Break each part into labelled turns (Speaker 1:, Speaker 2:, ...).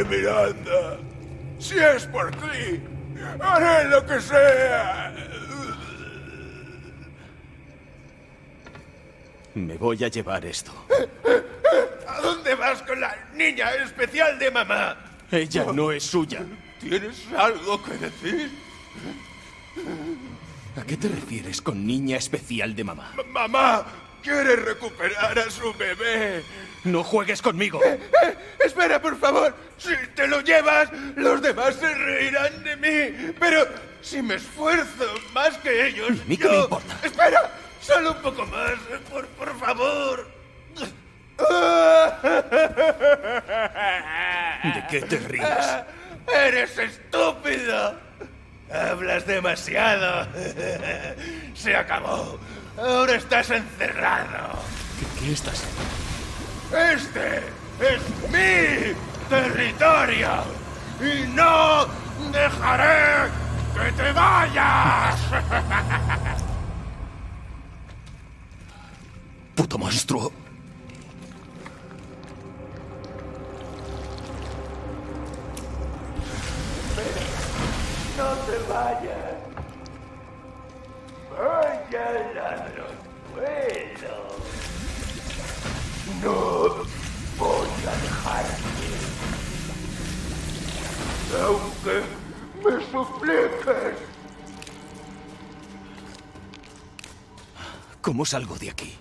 Speaker 1: Madre Miranda, si es por ti, haré lo que sea.
Speaker 2: Me voy a llevar esto.
Speaker 1: ¿A dónde vas con la niña especial de mamá?
Speaker 2: Ella no es suya.
Speaker 1: ¿Tienes algo que decir?
Speaker 2: ¿A qué te refieres con niña especial de mamá?
Speaker 1: Mamá quiere recuperar a su bebé.
Speaker 2: No juegues conmigo.
Speaker 1: Eh, espera, por favor. Si te lo llevas, los demás se reirán de mí. Pero si me esfuerzo más que ellos,
Speaker 2: ¿A mí qué me importa?
Speaker 1: Espera, solo un poco más, por, por favor.
Speaker 2: ¿De qué te ríes?
Speaker 1: ¡Eres estúpido! Hablas demasiado. Se acabó. Ahora estás encerrado.
Speaker 2: ¿Qué, qué estás
Speaker 1: Este es mi territorio. Y no dejaré que te vayas.
Speaker 2: puto monstruo?
Speaker 1: No te vayas. Vaya ladronzuelo. No voy a dejarte. Aunque me supliques.
Speaker 2: ¿Cómo salgo de aquí?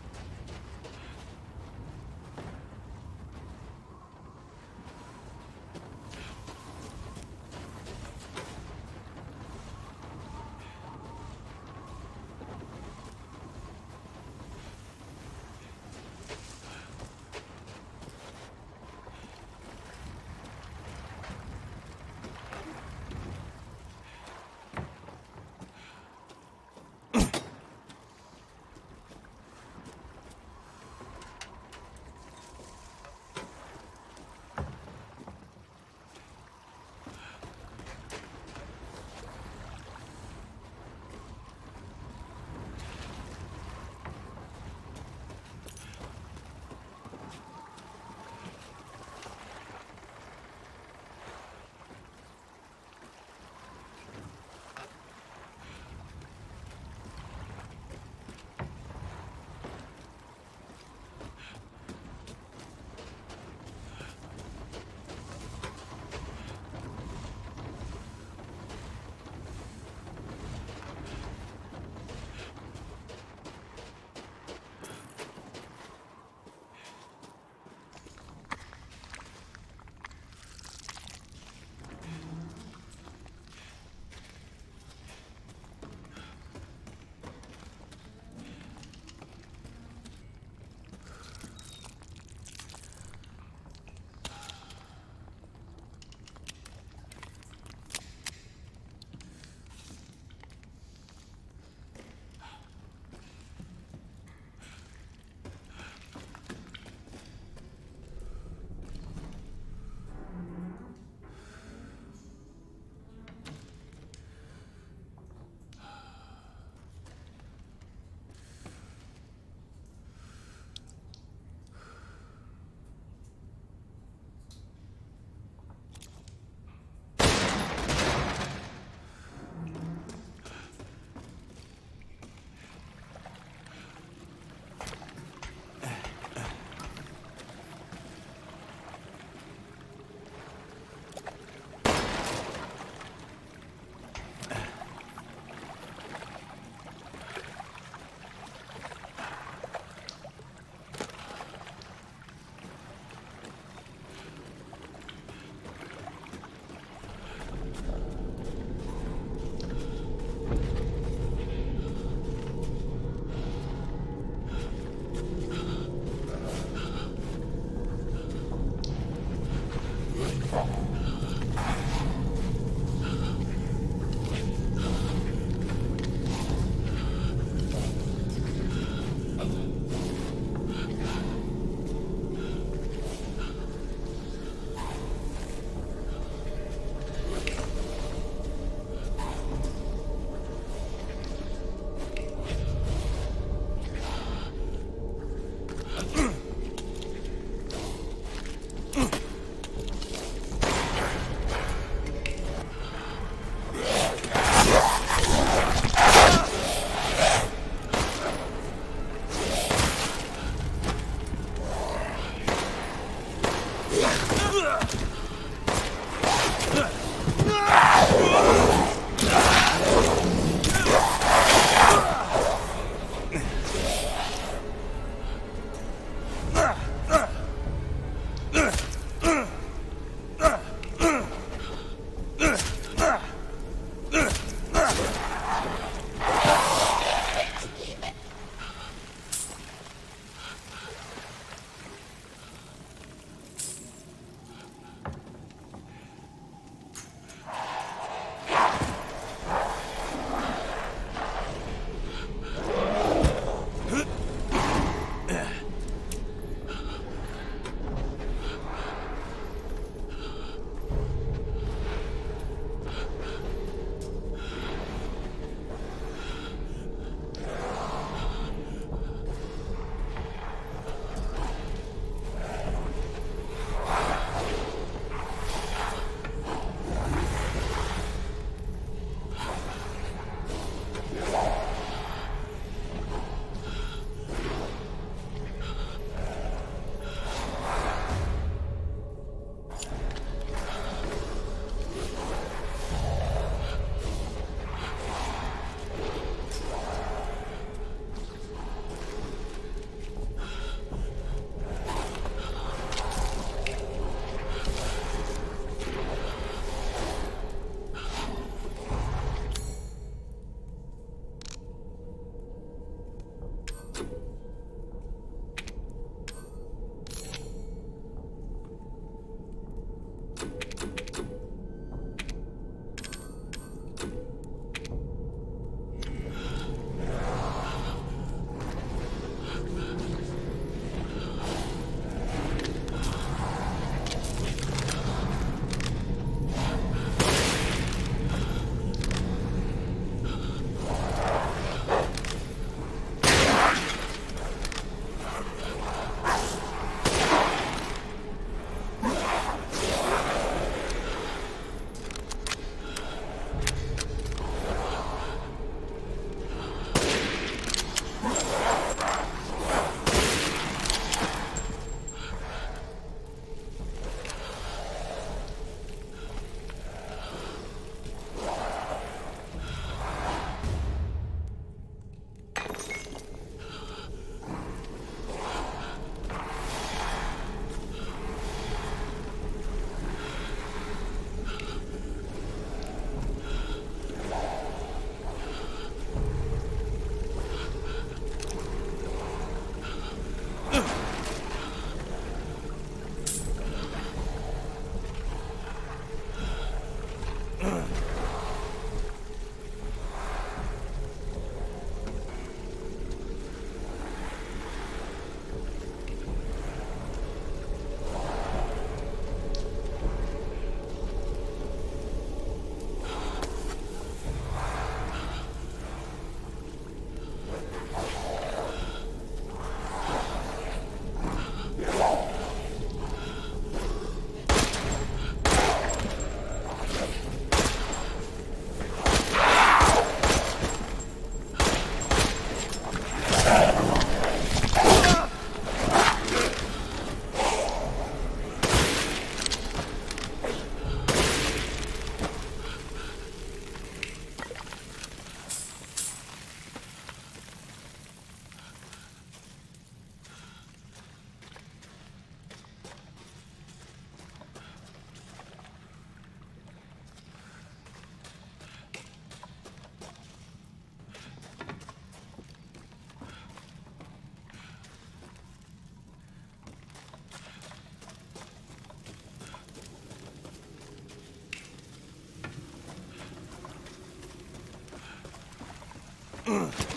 Speaker 2: ¿Qué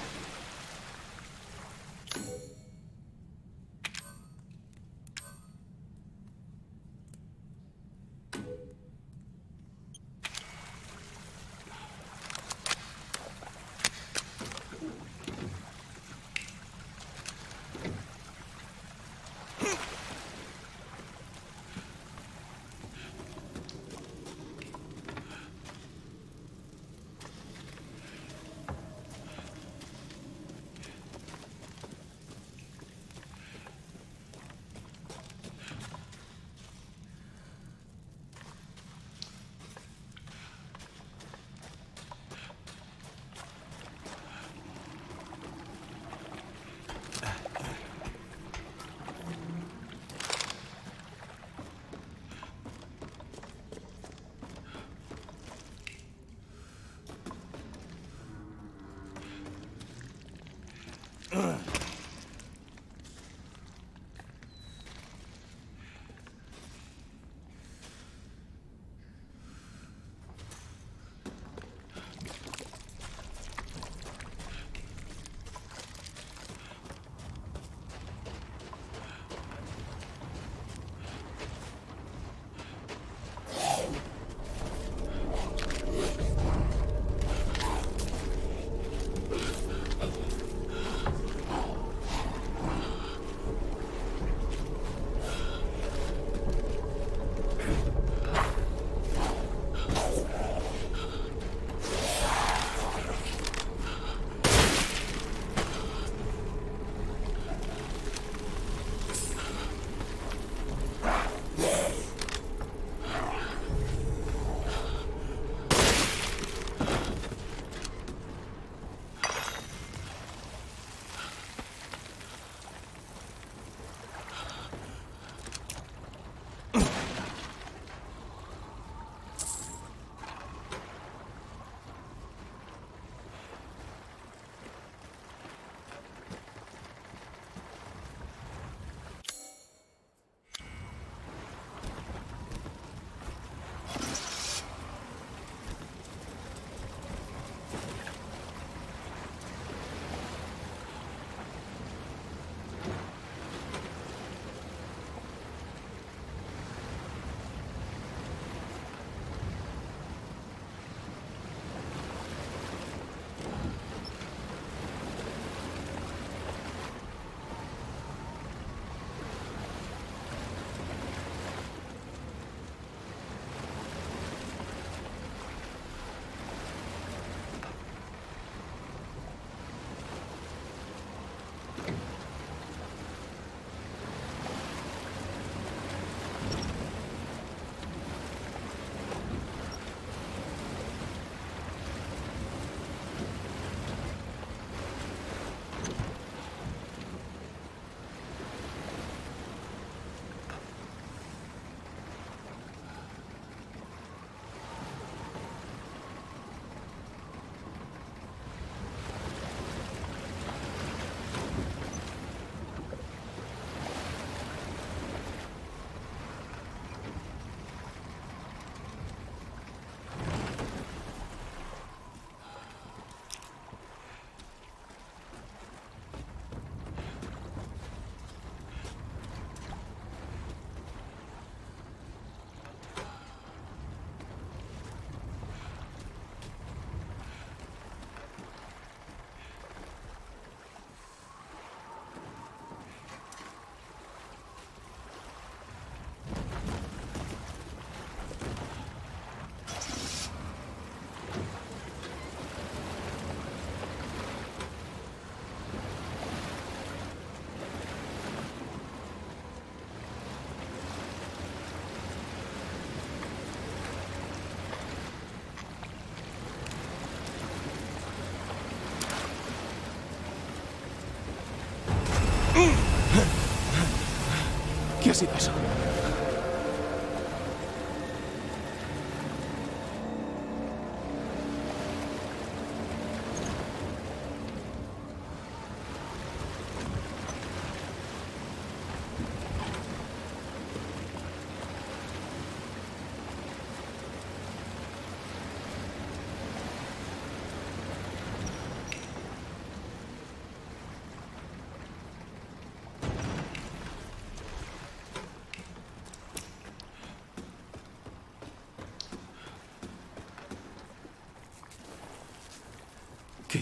Speaker 2: 必带上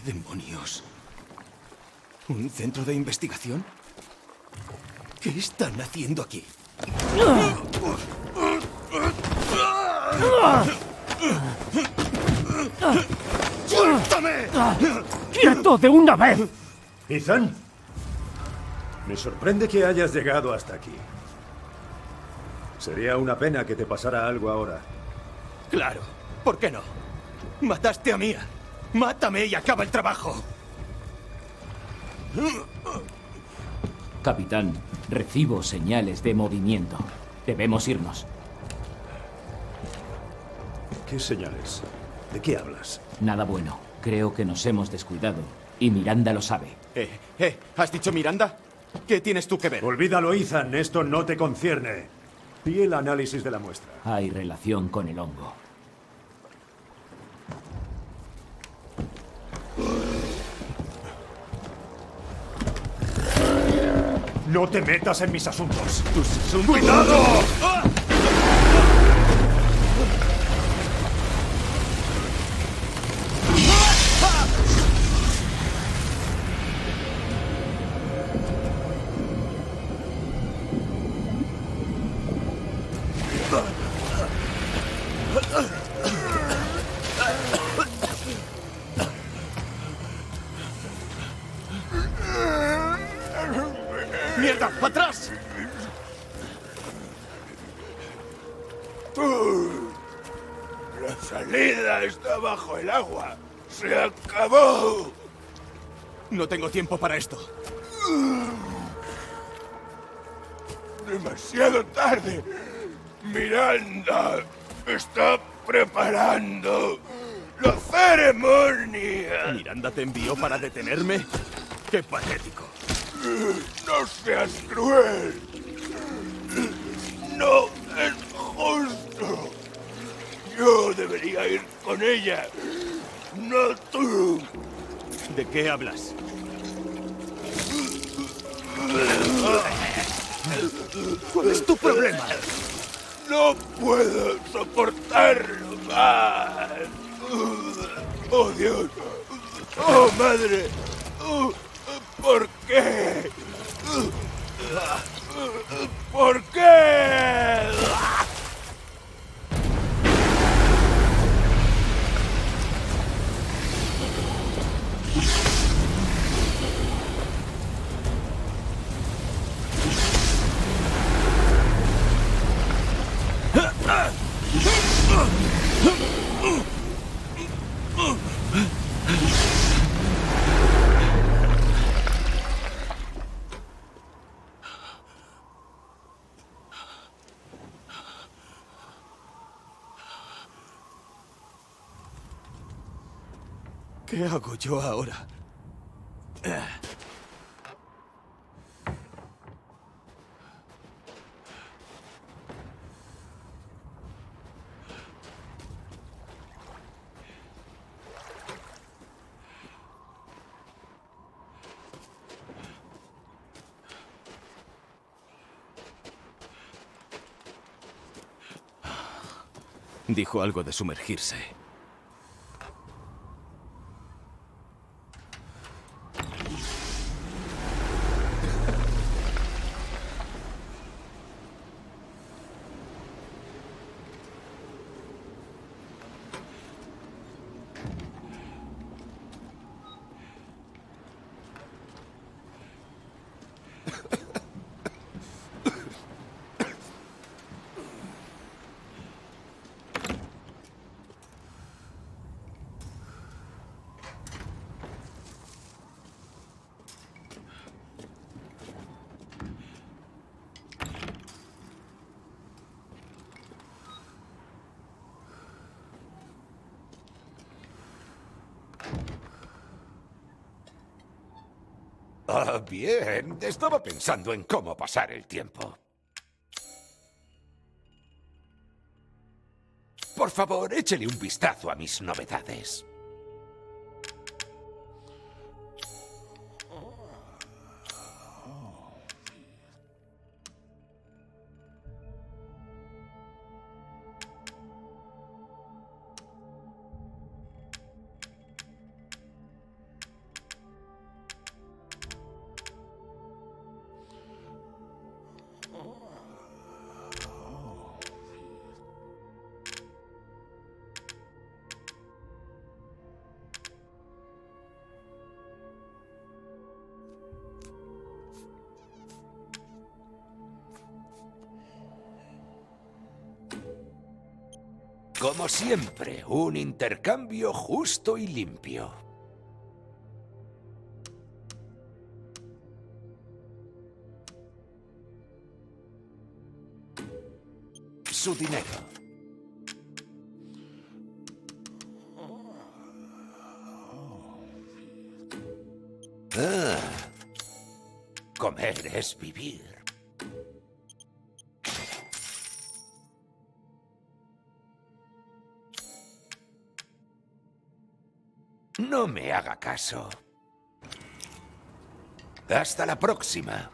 Speaker 2: ¿Qué demonios? ¿Un centro de investigación? ¿Qué están haciendo aquí? ¡Suéltame!
Speaker 3: ¡Quieto de una vez!
Speaker 4: Ethan, me sorprende que hayas llegado hasta aquí. Sería una pena que te pasara algo ahora.
Speaker 2: Claro, ¿por qué no? Mataste a Mia. Mátame y acaba el trabajo.
Speaker 3: Capitán, recibo señales de movimiento. Debemos irnos.
Speaker 4: ¿Qué señales? ¿De qué hablas?
Speaker 3: Nada bueno. Creo que nos hemos descuidado. Y Miranda lo sabe.
Speaker 2: Eh, eh, ¿has dicho Miranda? ¿Qué tienes tú que ver?
Speaker 4: Olvídalo, Ethan. Esto no te concierne. Y el análisis de la muestra.
Speaker 3: Hay relación con el hongo.
Speaker 4: No te metas en mis asuntos.
Speaker 2: ¡Tus asuntos!
Speaker 4: ¡Cuidado!
Speaker 2: ¡Mierda! Tengo tiempo para esto.
Speaker 1: Demasiado tarde. Miranda está preparando la ceremonia.
Speaker 2: ¿Miranda te envió para detenerme? ¡Qué patético!
Speaker 1: No seas cruel. No es justo. Yo debería ir con ella, no tú.
Speaker 2: ¿De qué hablas? ¿Cuál es tu problema?
Speaker 1: No puedo soportarlo más. Oh, Dios. Oh, madre. ¿Por qué? ¿Por qué?
Speaker 2: ¿Qué hago yo ahora? Dijo algo de sumergirse.
Speaker 5: Ah, bien. Estaba pensando en cómo pasar el tiempo. Por favor, échele un vistazo a mis novedades. Como siempre, un intercambio justo y limpio. Su dinero. Ah. Comer es vivir. Haga. Hasta la próxima.